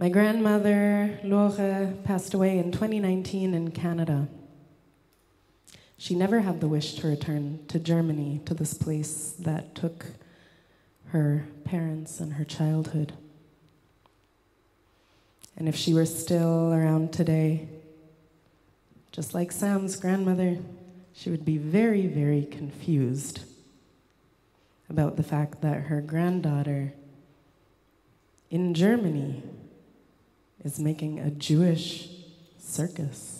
My grandmother, Laure, passed away in 2019 in Canada. She never had the wish to return to Germany, to this place that took her parents and her childhood. And if she were still around today, just like Sam's grandmother, she would be very, very confused about the fact that her granddaughter in Germany is making a Jewish circus.